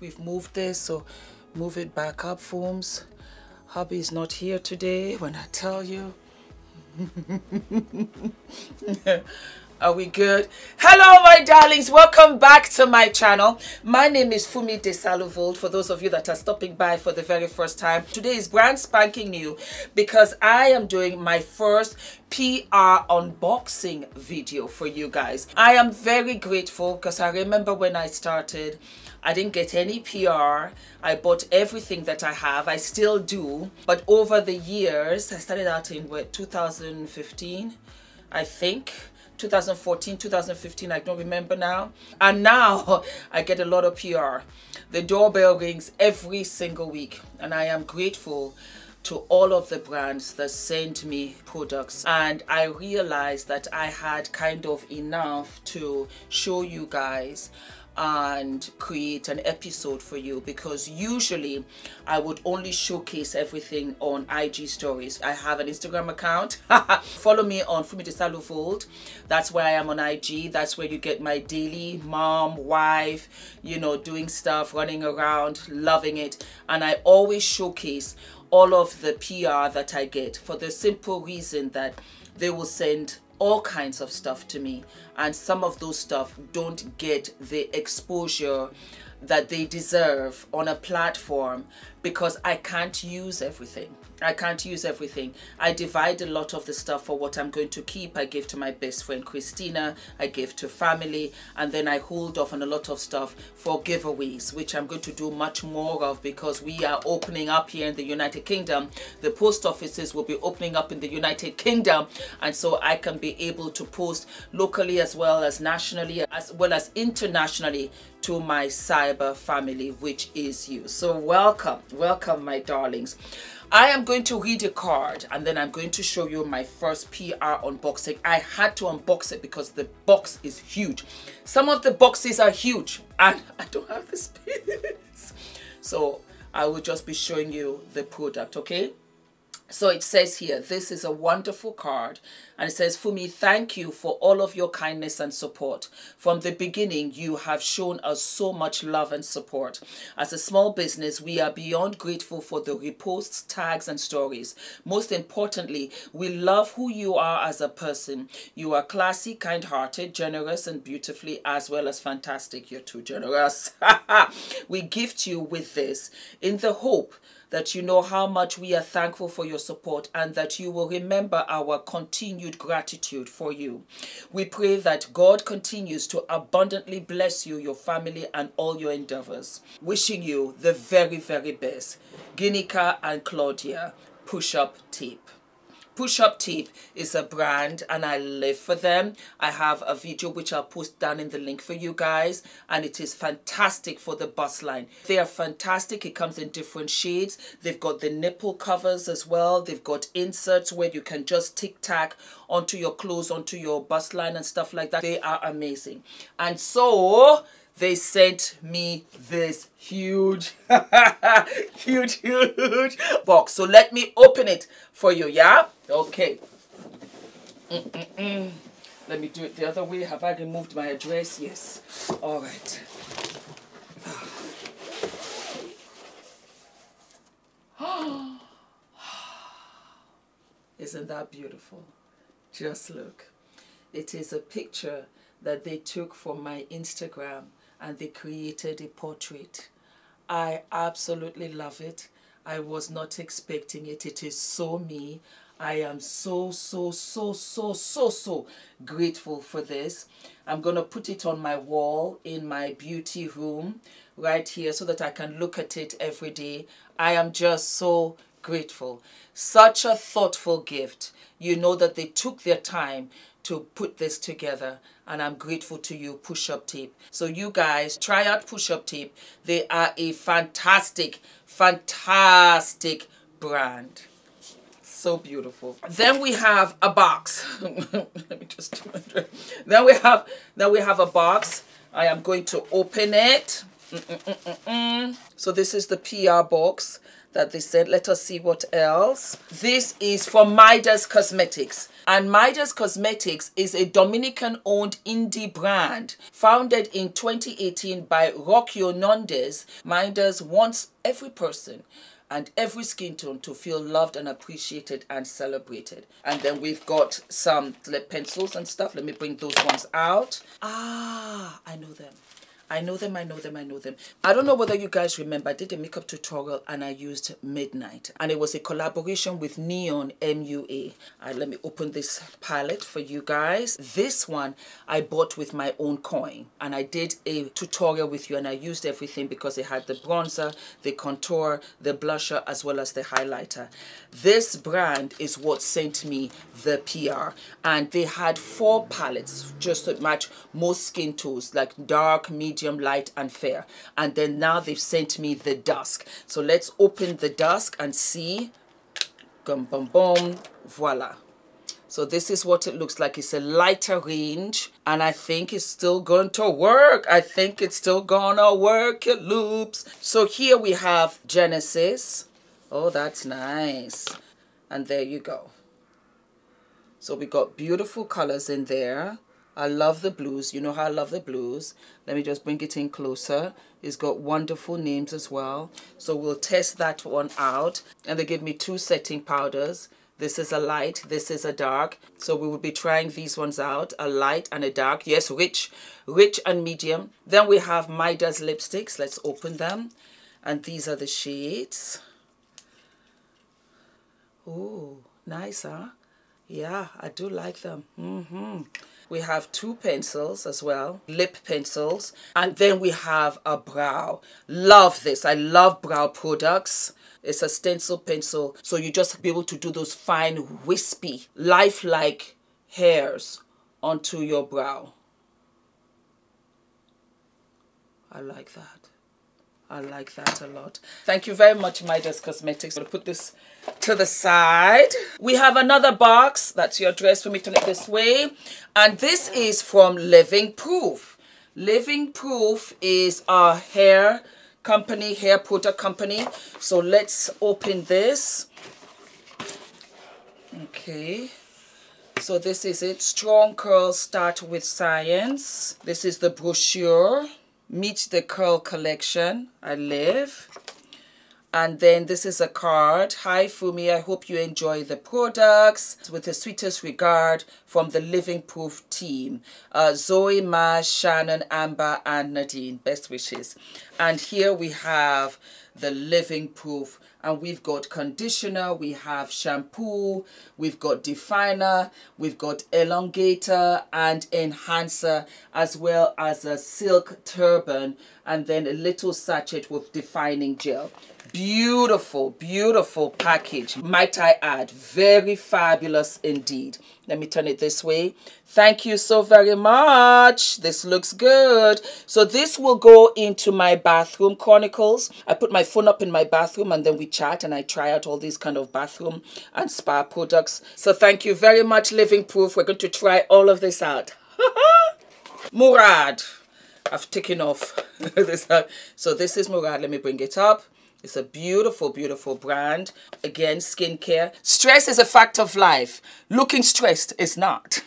We've moved this, so move it back up, Forms. Hubby is not here today when I tell you. Are we good? Hello, my darlings. Welcome back to my channel. My name is Fumi Desalu-Vold. For those of you that are stopping by for the very first time, today is brand spanking new because I am doing my first PR unboxing video for you guys. I am very grateful because I remember when I started, I didn't get any PR. I bought everything that I have. I still do. But over the years, I started out in what, 2015, I think. 2014, 2015, I don't remember now. And now I get a lot of PR. The doorbell rings every single week, and I am grateful to all of the brands that send me products and I realized that I had kind of enough to show you guys and create an episode for you because usually I would only showcase everything on IG stories. I have an Instagram account. Follow me on Fumi Desalu-Vold. That's where I am on IG. That's where you get my daily mom, wife, you know, doing stuff, running around, loving it. And I always showcase all of the PR that I get for the simple reason that they will send all kinds of stuff to me and some of those stuff don't get the exposure that they deserve on a platform because I can't use everything. I can't use everything. I divide a lot of the stuff for what I'm going to keep. I give to my best friend Christina, I give to family, and then I hold off on a lot of stuff for giveaways, which I'm going to do much more of because we are opening up here in the United Kingdom. The post offices will be opening up in the United Kingdom, and so I can be able to post locally as well as nationally, as well as internationally to my cyber family, which is you. So welcome, welcome my darlings. I am going to read a card and then I'm going to show you my first PR unboxing. I had to unbox it because the box is huge. Some of the boxes are huge and I don't have the space. So I will just be showing you the product, okay? So it says here, this is a wonderful card. And it says, Fumi, thank you for all of your kindness and support. From the beginning, you have shown us so much love and support. As a small business, we are beyond grateful for the reposts, tags, and stories. Most importantly, we love who you are as a person. You are classy, kind-hearted, generous, and beautifully, as well as fantastic. You're too generous. we gift you with this in the hope that you know how much we are thankful for your support and that you will remember our continued gratitude for you. We pray that God continues to abundantly bless you, your family, and all your endeavors. Wishing you the very, very best. Ginika and Claudia, push up tape. Push Up Tape is a brand and I live for them. I have a video which I'll post down in the link for you guys and it is fantastic for the bust line. They are fantastic. It comes in different shades. They've got the nipple covers as well. They've got inserts where you can just tic-tac onto your clothes, onto your bust line and stuff like that. They are amazing. And so they sent me this huge, huge, huge box. So let me open it for you, yeah? Okay. Mm -mm -mm. Let me do it the other way. Have I removed my address? Yes. All right. Isn't that beautiful? Just look. It is a picture that they took from my Instagram and they created a portrait. I absolutely love it. I was not expecting it. It is so me. I am so, so, so, so, so, so grateful for this. I'm going to put it on my wall in my beauty room right here so that I can look at it every day. I am just so grateful. Such a thoughtful gift. You know that they took their time to put this together and I'm grateful to you push up tape. So you guys try out push up tape. They are a fantastic fantastic brand. So beautiful. Then we have a box. Let me just then we have then we have a box. I am going to open it. Mm -mm -mm so this is the PR box that they said. Let us see what else. This is from Midas Cosmetics. And Midas Cosmetics is a Dominican-owned indie brand founded in 2018 by Rocky Nundes. Midas wants every person and every skin tone to feel loved and appreciated and celebrated. And then we've got some lip pencils and stuff. Let me bring those ones out. Ah, I know them. I know them, I know them, I know them. I don't know whether you guys remember, I did a makeup tutorial and I used Midnight. And it was a collaboration with Neon MUA. Right, let me open this palette for you guys. This one I bought with my own coin. And I did a tutorial with you and I used everything because it had the bronzer, the contour, the blusher, as well as the highlighter. This brand is what sent me the PR. And they had four palettes just to match most skin tones, like dark, medium, medium, light, and fair. And then now they've sent me the dusk. So let's open the dusk and see. Gum, bum, bum. Voila. So this is what it looks like. It's a lighter range and I think it's still going to work. I think it's still gonna work. It loops. So here we have Genesis. Oh, that's nice. And there you go. So we got beautiful colors in there. I love the blues. You know how I love the blues. Let me just bring it in closer. It's got wonderful names as well. So we'll test that one out. And they give me two setting powders. This is a light, this is a dark. So we will be trying these ones out, a light and a dark. Yes, rich, rich and medium. Then we have Midas lipsticks. Let's open them. And these are the shades. Oh, nice, huh? Yeah, I do like them. Mm-hmm. We have two pencils as well, lip pencils. And then we have a brow. Love this. I love brow products. It's a stencil pencil. So you just be able to do those fine, wispy, lifelike hairs onto your brow. I like that. I like that a lot. Thank you very much, Midas Cosmetics. I'll put this to the side. We have another box. That's your dress for me. Turn it this way. And this is from Living Proof. Living Proof is a hair company, hair product company. So let's open this. Okay. So this is it. Strong curls start with science. This is the brochure. Meet the Curl Collection. I live. And then this is a card. Hi Fumi, I hope you enjoy the products. With the sweetest regard from the Living Proof team. Uh, Zoe, Maj, Shannon, Amber, and Nadine. Best wishes. And here we have the Living Proof and we've got conditioner, we have shampoo, we've got definer, we've got elongator and enhancer as well as a silk turban and then a little sachet with defining gel beautiful beautiful package might i add very fabulous indeed let me turn it this way. Thank you so very much. This looks good. So this will go into my bathroom chronicles. I put my phone up in my bathroom and then we chat and i try out all these kind of bathroom and spa products. So thank you very much living proof. We're going to try all of this out. Murad I've taken off this. So this is Murad. Let me bring it up. It's a beautiful, beautiful brand. Again, skincare. Stress is a fact of life. Looking stressed is not.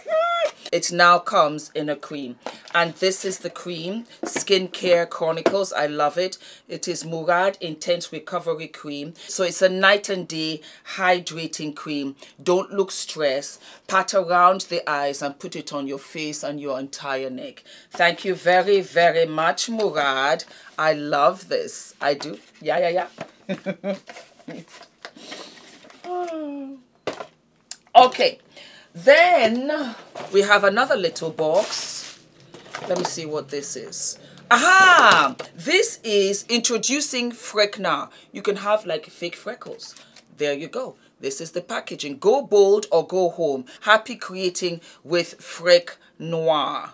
it now comes in a cream. And this is the cream, Skincare Chronicles. I love it. It is Murad Intense Recovery Cream. So it's a night and day hydrating cream. Don't look stressed. Pat around the eyes and put it on your face and your entire neck. Thank you very, very much, Murad. I love this. I do. Yeah, yeah, yeah. okay. Then we have another little box. Let me see what this is. Aha! This is introducing Freck Noir. You can have like fake freckles. There you go. This is the packaging. Go bold or go home. Happy creating with Freck Noir.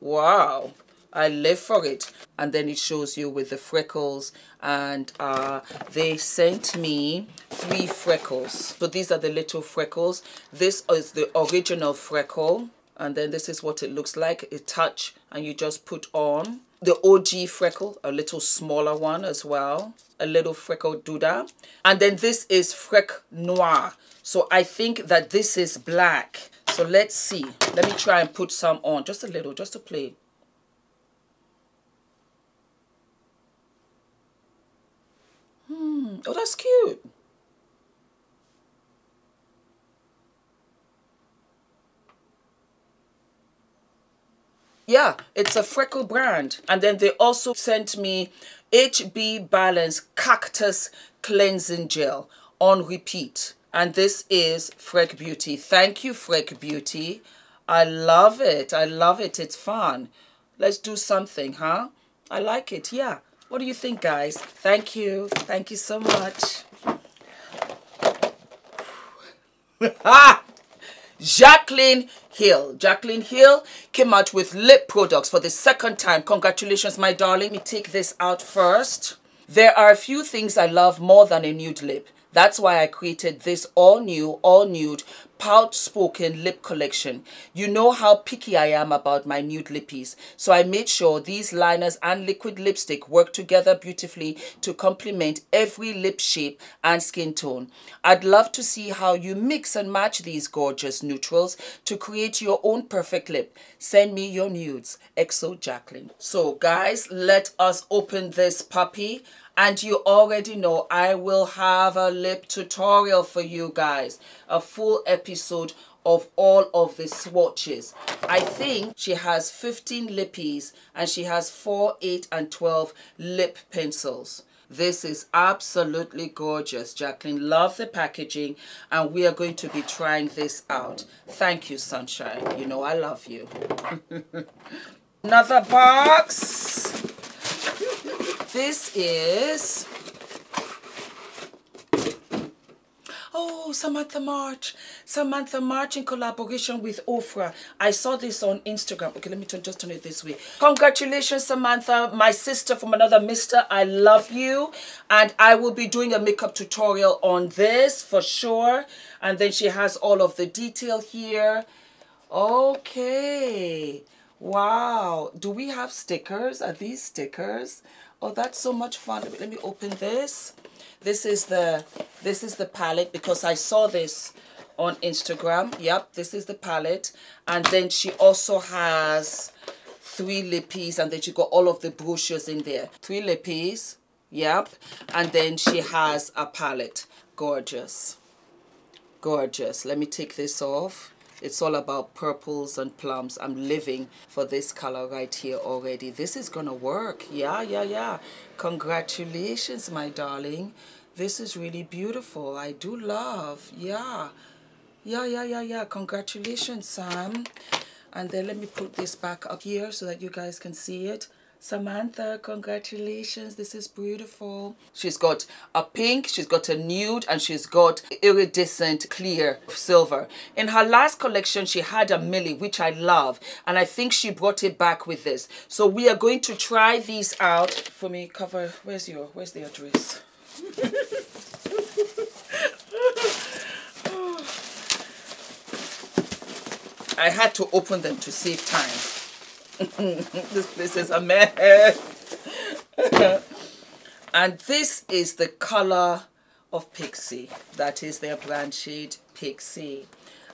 Wow. I live for it. And then it shows you with the freckles and uh, they sent me three freckles. So these are the little freckles. This is the original freckle and then this is what it looks like. A touch and you just put on. The OG freckle, a little smaller one as well. a little freckle Duda. And then this is Freck Noir. So I think that this is black. So let's see. Let me try and put some on. Just a little, just to play. Hmm. Oh, that's cute. Yeah, it's a freckle brand. And then they also sent me HB Balance Cactus Cleansing Gel on repeat. And this is Freck Beauty. Thank you, Freck Beauty. I love it. I love it. It's fun. Let's do something, huh? I like it. Yeah. What do you think, guys? Thank you. Thank you so much. ah! Jaclyn Hill. Jaclyn Hill came out with lip products for the second time. Congratulations, my darling. Let me take this out first. There are a few things I love more than a nude lip. That's why I created this all new, all nude, pout spoken lip collection. You know how picky I am about my nude lippies. So I made sure these liners and liquid lipstick work together beautifully to complement every lip shape and skin tone. I'd love to see how you mix and match these gorgeous neutrals to create your own perfect lip. Send me your nudes. EXO Jaclyn. So guys, let us open this puppy and you already know I will have a lip tutorial for you guys a full episode of all of the swatches. I think she has 15 lippies and she has 4 8 and 12 lip pencils. This is absolutely gorgeous Jaclyn, love the packaging and we are going to be trying this out. Thank you sunshine. You know I love you. Another box this is Oh, Samantha March. Samantha March in collaboration with Ofra. I saw this on Instagram. Okay, let me turn, just turn it this way. Congratulations, Samantha, my sister from another mister. I love you. And I will be doing a makeup tutorial on this for sure. And then she has all of the detail here. Okay. Wow. Do we have stickers? Are these stickers? Oh, that's so much fun. Let me open this. This is the this is the palette because I saw this on Instagram. Yep, this is the palette. And then she also has three lippies and then she got all of the brochures in there. Three lippies. Yep. And then she has a palette. Gorgeous. Gorgeous. Let me take this off. It's all about purples and plums. I'm living for this color right here already. This is going to work. Yeah, yeah, yeah. Congratulations, my darling. This is really beautiful. I do love. Yeah. Yeah, yeah, yeah, yeah. Congratulations, Sam. And then let me put this back up here so that you guys can see it. Samantha, congratulations. This is beautiful. She's got a pink, she's got a nude, and she's got iridescent clear silver. In her last collection, she had a Millie, which I love. And I think she brought it back with this. So we are going to try these out. For me, cover, where's your, where's the address? I had to open them to save time. this place is a mess. and this is the color of Pixie. That is their brand shade Pixie.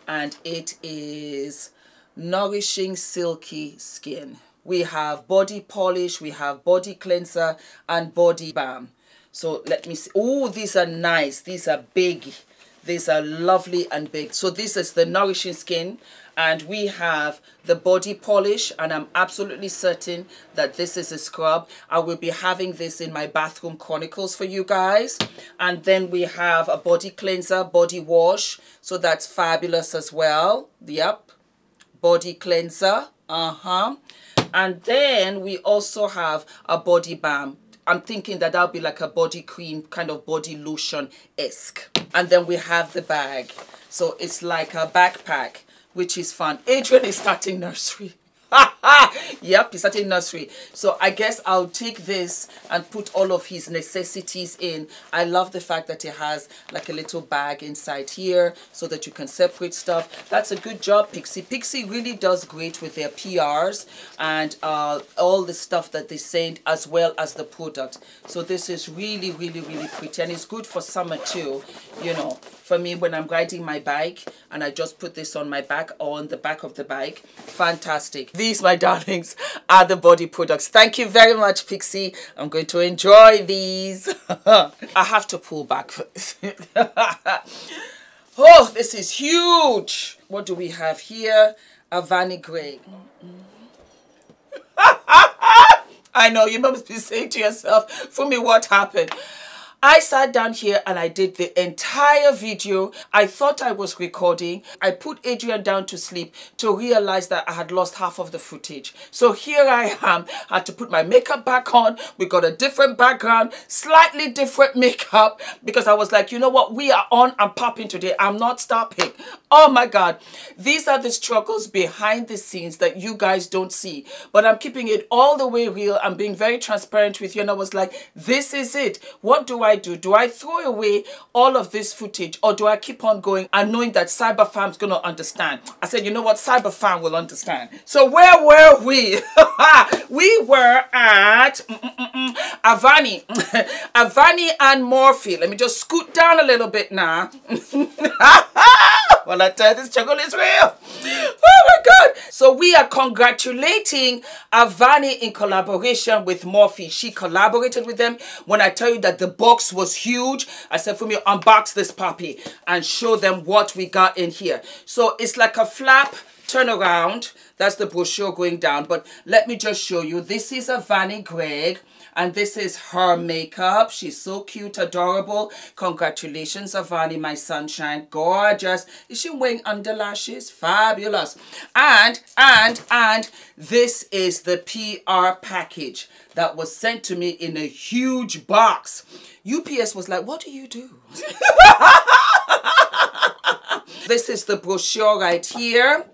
And it is Nourishing Silky Skin. We have body polish, we have body cleanser and body balm. So let me see. Oh, these are nice. These are big. These are lovely and big. So this is the Nourishing Skin and we have the body polish and I'm absolutely certain that this is a scrub. I will be having this in my bathroom chronicles for you guys. And then we have a body cleanser body wash. So that's fabulous as well. Yep. Body cleanser. Uh-huh. And then we also have a body balm I'm thinking that that'll be like a body cream kind of body lotion-esque and then we have the bag so it's like a backpack which is fun. Adrian is starting nursery. yep, he's starting nursery. So I guess I'll take this and put all of his necessities in. I love the fact that it has like a little bag inside here so that you can separate stuff. That's a good job, Pixie. Pixie really does great with their PRs and uh, all the stuff that they send as well as the product. So this is really, really, really pretty. And it's good for summer too, you know Fumi when I'm riding my bike and I just put this on my back or on the back of the bike. Fantastic. These, my darlings, are the body products. Thank you very much, pixie I'm going to enjoy these. I have to pull back oh, this is huge. What do we have here? Avani Gregg. I know you must be saying to yourself, for me, what happened? I sat down here and I did the entire video. I thought I was recording. I put Adrian down to sleep to realize that I had lost half of the footage. So here I am. I had to put my makeup back on. We got a different background, slightly different makeup because I was like, you know what? We are on and popping today. I'm not stopping. Oh my God. These are the struggles behind the scenes that you guys don't see. But I'm keeping it all the way real. I'm being very transparent with you. And I was like, this is it. What do I I do? Do I throw away all of this footage or do I keep on going and knowing that Cyberfarm's going to understand? I said, you know what? Cyberfarm will understand. So where were we? we were at mm, mm, mm, Avani. Avani and Morphe. Let me just scoot down a little bit now. well, I tell this struggle is real. Oh my God. So we are congratulating Avani in collaboration with Morphe. She collaborated with them. When I tell you that the box was huge, I said, Fumi, unbox this puppy and show them what we got in here. So it's like a flap turn around. That's the brochure going down. But let me just show you. This is Avani Gregg. And this is her makeup. She's so cute, adorable. Congratulations, Avani, my sunshine. Gorgeous. Is she wearing underlashes? Fabulous. And, and, and this is the PR package that was sent to me in a huge box. UPS was like, what do you do? this is the brochure right here.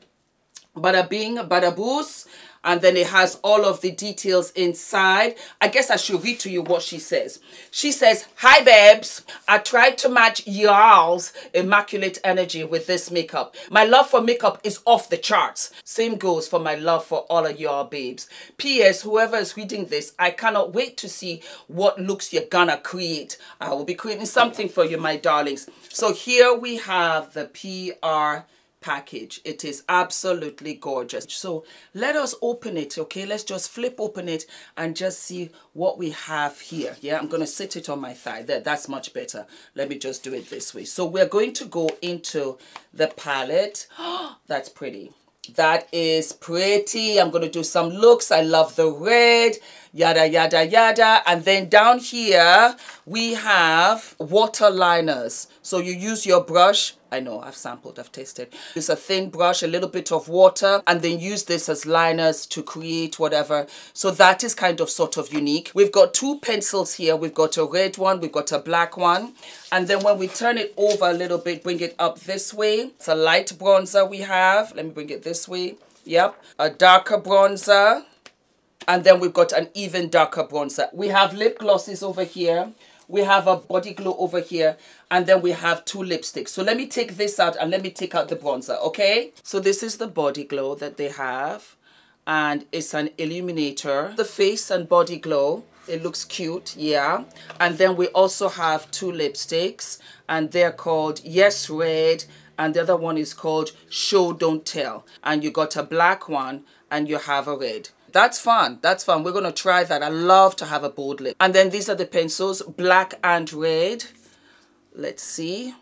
Bada bing, bada boos and then it has all of the details inside. I guess I should read to you what she says. She says, Hi babes, I tried to match y'all's immaculate energy with this makeup. My love for makeup is off the charts. Same goes for my love for all of y'all babes. P.S. Whoever is reading this, I cannot wait to see what looks you're gonna create. I will be creating something for you, my darlings. So here we have the PR package. It is absolutely gorgeous. So let us open it, okay? Let's just flip open it and just see what we have here. Yeah, I'm going to sit it on my thigh. There, that's much better. Let me just do it this way. So we're going to go into the palette. that's pretty. That is pretty. I'm going to do some looks. I love the red yada, yada, yada. And then down here, we have water liners. So you use your brush. I know, I've sampled, I've tasted. Use a thin brush, a little bit of water, and then use this as liners to create whatever. So that is kind of sort of unique. We've got two pencils here. We've got a red one, we've got a black one. And then when we turn it over a little bit, bring it up this way. It's a light bronzer we have. Let me bring it this way. Yep. A darker bronzer and then we've got an even darker bronzer. We have lip glosses over here. We have a body glow over here. And then we have two lipsticks. So let me take this out and let me take out the bronzer, okay? So this is the body glow that they have. And it's an illuminator. The face and body glow. It looks cute, yeah. And then we also have two lipsticks. And they're called Yes Red. And the other one is called Show Don't Tell. And you got a black one and you have a red. That's fun. That's fun. We're going to try that. I love to have a bold lip. And then these are the pencils, black and red. Let's see.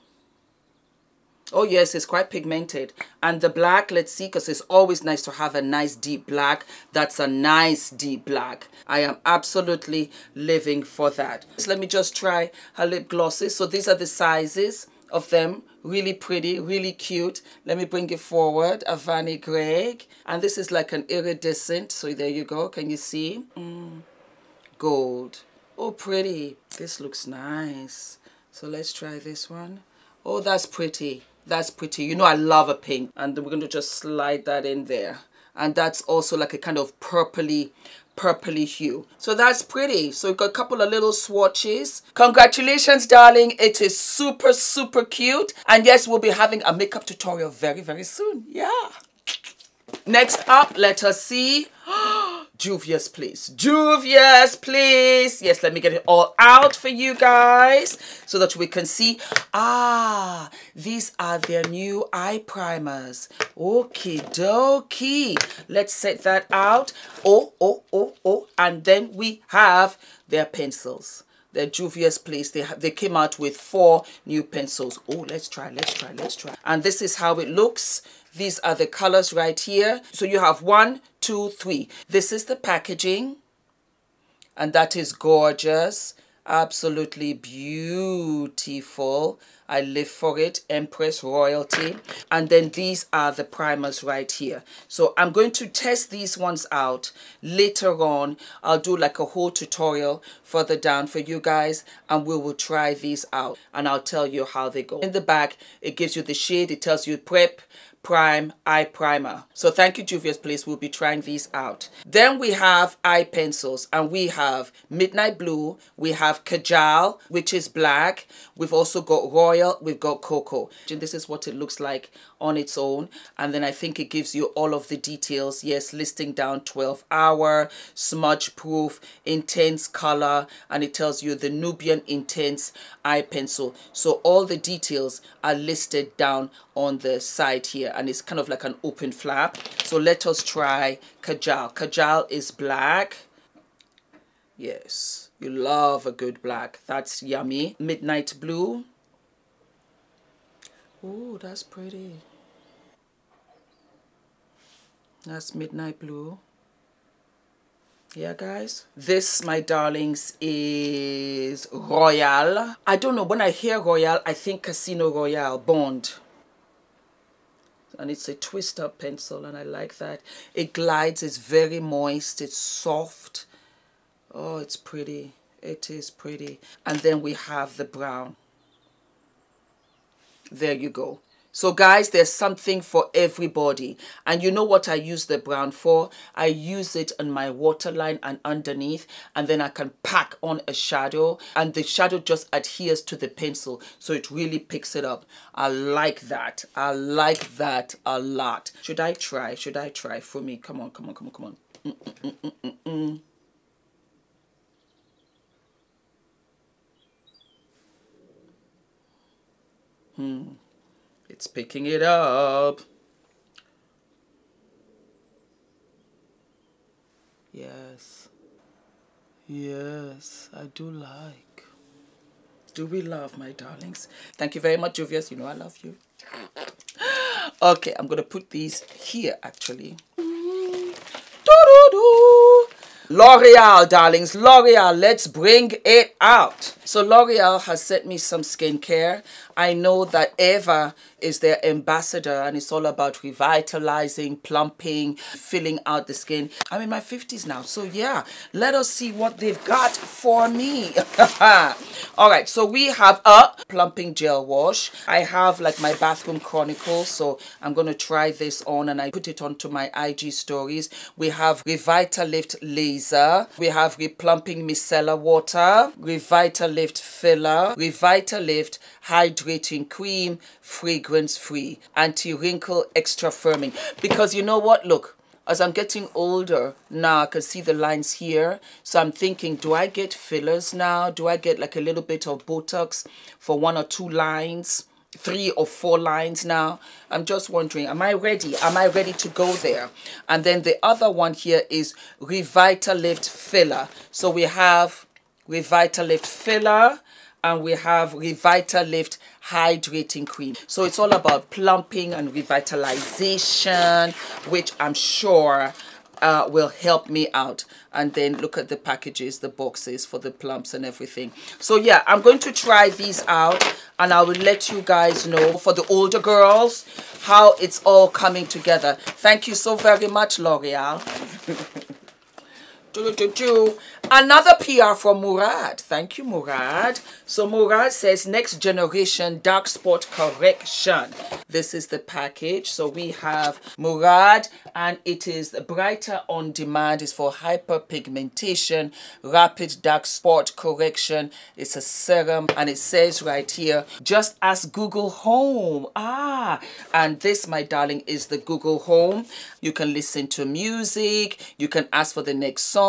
Oh yes, it's quite pigmented. And the black, let's see, because it's always nice to have a nice deep black. That's a nice deep black. I am absolutely living for that. So let me just try her lip glosses. So these are the sizes of them. Really pretty, really cute. Let me bring it forward. Avani Gregg. And this is like an iridescent. So there you go. Can you see? Mm. Gold. Oh, pretty. This looks nice. So let's try this one. Oh, that's pretty. That's pretty. You know I love a pink. And we're going to just slide that in there. and that's also like a kind of purpley purpley hue so that's pretty. So we've got a couple of little swatches. Congratulations darling. It is super super cute. And yes we'll be having a makeup tutorial very very soon. Yeah. Next up let us see oh, Juvia's Place. Juvia's Place. Yes, let me get it all out for you guys so that we can see. Ah, these are their new eye primers. Okie dokie. Let's set that out. Oh, oh, oh, oh. And then we have their pencils the Juvia's Place. They they came out with four new pencils. Oh, let's try, let's try, let's try. And this is how it looks. These are the colors right here. So you have one, two, three. This is the packaging. And that is gorgeous. Absolutely beautiful. I live for it. Empress Royalty. And then these are the primers right here. So I'm going to test these ones out later on. I'll do like a whole tutorial further down for you guys. And we will try these out. And I'll tell you how they go. In the back, it gives you the shade. It tells you prep, Prime Eye Primer. So thank you Juvia's Place. We'll be trying these out. Then we have eye pencils and we have Midnight Blue. We have Kajal, which is black. We've also got Royal. We've got Cocoa. And this is what it looks like on its own. And then I think it gives you all of the details. Yes, listing down 12 hour, smudge proof, intense color. And it tells you the Nubian Intense eye pencil. So all the details are listed down on the side here and it's kind of like an open flap. So let us try kajal. Kajal is black. Yes you love a good black. That's yummy. Midnight blue. Oh that's pretty. That's midnight blue. Yeah guys. This my darlings is royal. I don't know. When i hear royal i think casino royale bond and it's a twist up pencil and I like that. It glides it's very moist it's soft. Oh it's pretty it is pretty. And then we have the brown. There you go so guys, there's something for everybody. And you know what I use the brown for? I use it on my waterline and underneath. And then I can pack on a shadow. And the shadow just adheres to the pencil. So it really picks it up. I like that. I like that a lot. Should I try? Should I try? For me. Come on, come on, come on, come on. Mm -mm -mm hmm. It's picking it up. Yes. Yes, I do like. Do we love, my darlings? Thank you very much, Juvia's. You know I love you. Okay, I'm going to put these here, actually. Mm-hmm. L'Oreal, darlings. L'Oreal, let's bring it out. So L'Oreal has sent me some skincare. I know that Eva is their ambassador and it's all about revitalizing, plumping, filling out the skin. I'm in my 50s now. So yeah, let us see what they've got for me. all right, so we have a plumping gel wash. I have like my bathroom chronicle. So I'm going to try this on and I put it onto my IG stories. We have Revitalift Laser. We have Replumping Micellar Water. Revitalift Filler. Revitalift Hydrating Cream. Fragrance Free. Anti-Wrinkle Extra Firming. Because you know what? Look as I'm getting older now, I can see the lines here. So I'm thinking, do I get fillers now? Do I get like a little bit of Botox for one or two lines? Three or four lines now. I'm just wondering, am I ready? Am I ready to go there? And then the other one here is Revitalift Filler. So we have Revitalift Filler and we have Revitalift hydrating cream so it's all about plumping and revitalization which i'm sure uh, will help me out. And then look at the packages the boxes for the plumps and everything. So yeah i'm going to try these out and i will let you guys know for the older girls how it's all coming together. Thank you so very much l'oreal Another PR from Murad. Thank you, Murad. So Murad says next generation dark spot correction. this is the package. So we have Murad and it is Brighter on Demand. It's for hyperpigmentation, rapid dark spot correction. It's a serum and it says right here, just ask Google Home. Ah, and this, my darling, is the Google Home. You can listen to music. You can ask for the next song.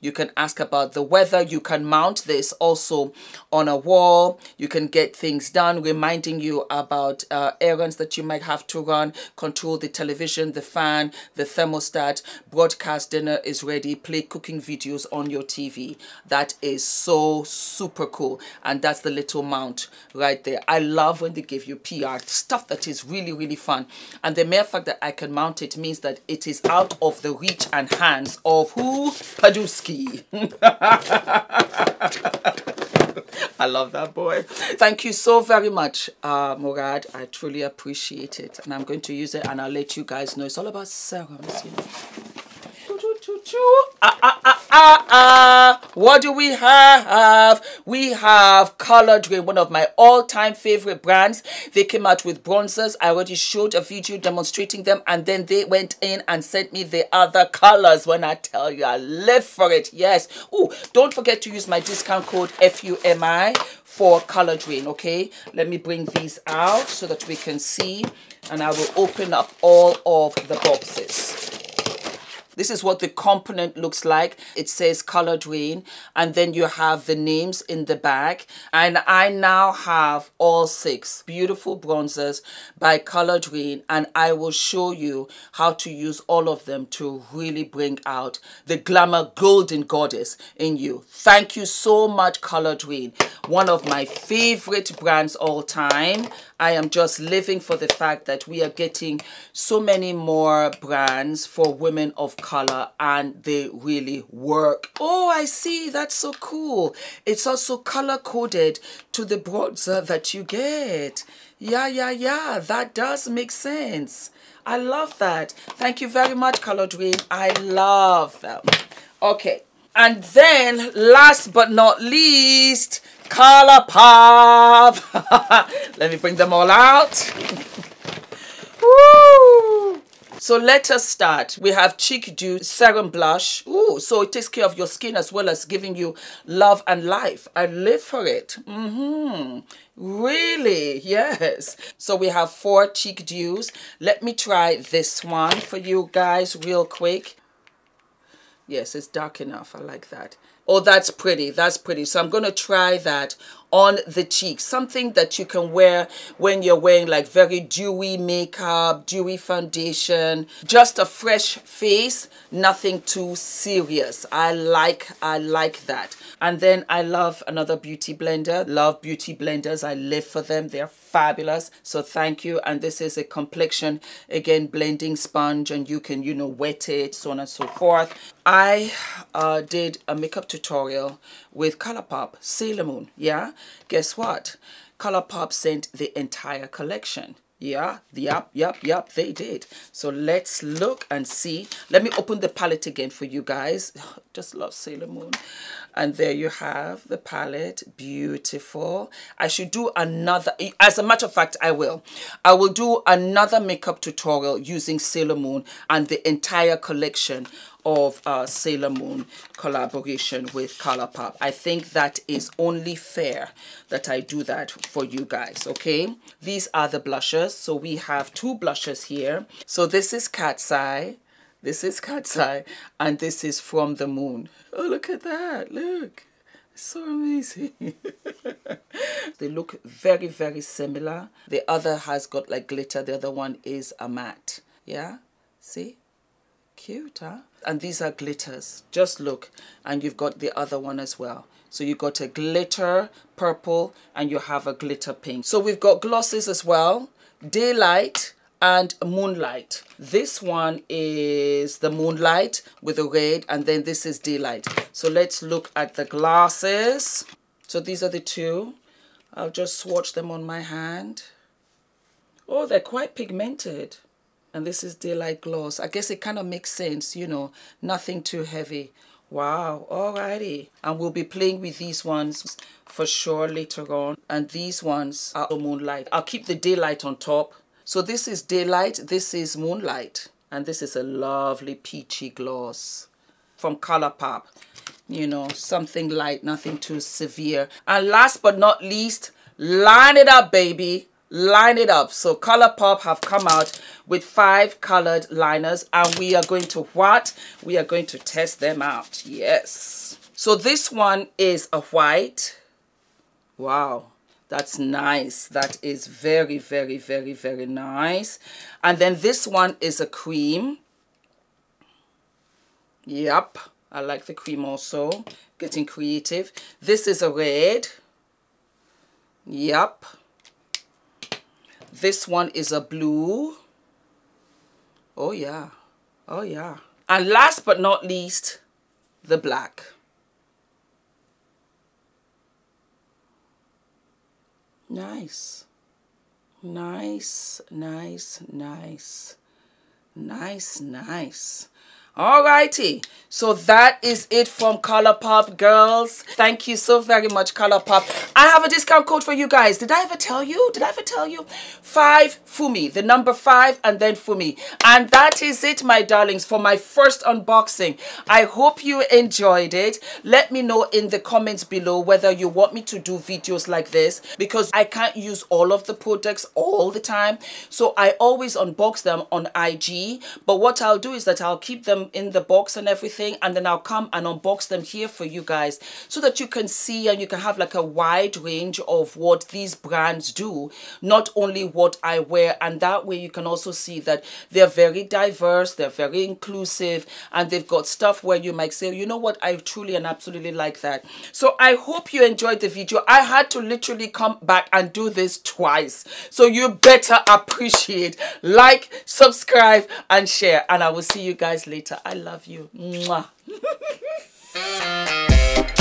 You can ask about the weather. You can mount this also on a wall. You can get things done, reminding you about uh, errands that you might have to run, control the television, the fan, the thermostat, broadcast dinner is ready, play cooking videos on your TV. That is so super cool. And that's the little mount right there. I love when they give you PR, stuff that is really, really fun. And the mere fact that I can mount it means that it is out of the reach and hands of who? Paduski. I love that boy. Thank you so very much, uh, Murad. I truly appreciate it. And I'm going to use it and I'll let you guys know. It's all about serums, you know. Ah, ah, ah, ah, ah. What do we have? We have Coloured Raine, one of my all-time favorite brands. They came out with bronzers. I already showed a video demonstrating them and then they went in and sent me the other colors. When I tell you, I live for it. Yes. Oh, don't forget to use my discount code FUMI for Coloured Raine, okay? Let me bring these out so that we can see and I will open up all of the boxes. This is what the component looks like. It says Coloured Raine and then you have the names in the back. And I now have all six beautiful bronzers by Coloured Raine and I will show you how to use all of them to really bring out the glamour golden goddess in you. Thank you so much Coloured Raine. One of my favorite brands all time. I am just living for the fact that we are getting so many more brands for women of color and they really work. Oh, I see. That's so cool. It's also color coded to the bronzer that you get. Yeah, yeah, yeah. That does make sense. I love that. Thank you very much, Coloured Raine. I love them. Okay. And then, last but not least, Pop. Let me bring them all out. Woo! So let us start. We have Cheek Dew Serum Blush. Ooh, so it takes care of your skin as well as giving you love and life. I live for it. Mm-hmm. Really? Yes. So we have four Cheek Dews. Let me try this one for you guys real quick. Yes, it's dark enough. I like that. Oh, that's pretty. That's pretty. So I'm going to try that on the cheek. Something that you can wear when you're wearing like very dewy makeup, dewy foundation. Just a fresh face, nothing too serious. I like, I like that. And then I love another beauty blender. Love beauty blenders. I live for them. They're fabulous. So thank you. And this is a complexion, again, blending sponge and you can, you know, wet it, so on and so forth. I uh, did a makeup tutorial with Colourpop, Sailor Moon, yeah? Guess what? Colourpop sent the entire collection. Yeah, yep, yep, yep, they did. So let's look and see. Let me open the palette again for you guys. Just love Sailor Moon. And there you have the palette. Beautiful. I should do another, as a matter of fact, I will. I will do another makeup tutorial using Sailor Moon and the entire collection of uh, Sailor Moon collaboration with Colourpop. I think that is only fair that I do that for you guys, okay? These are the blushes. So we have two blushes here. So this is Cat's Eye. This is Cat's Eye. And this is From the Moon. Oh, look at that. Look. so amazing. they look very, very similar. The other has got like glitter. The other one is a matte. Yeah? See? Cute, huh? And these are glitters. Just look. And you've got the other one as well. So you've got a glitter purple and you have a glitter pink. So we've got glosses as well. Daylight and Moonlight. This one is the Moonlight with the red and then this is Daylight. So let's look at the glasses. So these are the two. I'll just swatch them on my hand. Oh, they're quite pigmented and this is daylight gloss. I guess it kind of makes sense you know nothing too heavy. Wow alrighty. And we'll be playing with these ones for sure later on. And these ones are moonlight. I'll keep the daylight on top. So this is Daylight, this is Moonlight, and this is a lovely peachy gloss from Colourpop. You know, something light, nothing too severe. And last but not least, line it up, baby. Line it up. So Colourpop have come out with five colored liners and we are going to what? We are going to test them out. Yes. So this one is a white. Wow. That's nice. That is very, very, very, very nice. And then this one is a cream. Yep. I like the cream also. Getting creative. This is a red. Yep. This one is a blue. Oh, yeah. Oh, yeah. And last but not least, the black. Nice. Nice, nice, nice. Nice, nice. Alrighty, so that is it from Colourpop, girls. Thank you so very much, Colourpop. I have a discount code for you guys. Did I ever tell you? Did I ever tell you? Five Fumi, the number five and then Fumi. And that is it, my darlings, for my first unboxing. I hope you enjoyed it. Let me know in the comments below whether you want me to do videos like this because I can't use all of the products all the time. So I always unbox them on IG. But what I'll do is that I'll keep in the box and everything and then I'll come and unbox them here for you guys so that you can see and you can have like a wide range of what these brands do not only what I wear. And that way you can also see that they're very diverse they're very inclusive and they've got stuff where you might say you know what? I truly and absolutely like that. So I hope you enjoyed the video. I had to literally come back and do this twice. So you better appreciate like subscribe and share. And I will see you guys later I love you. Mwah.